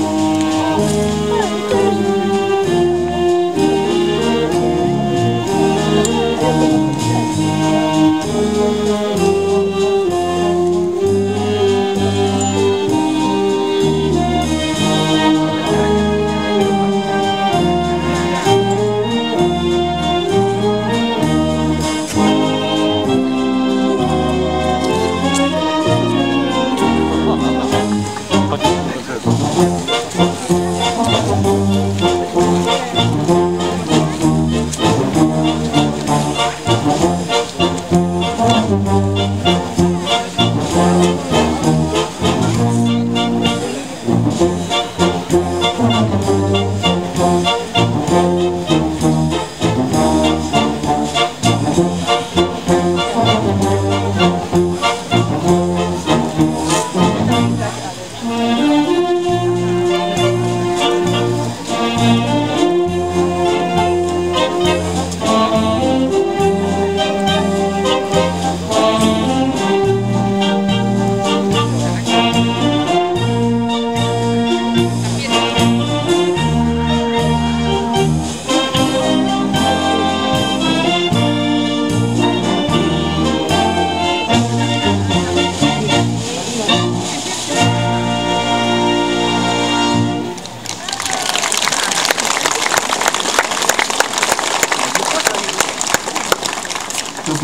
Oh. Just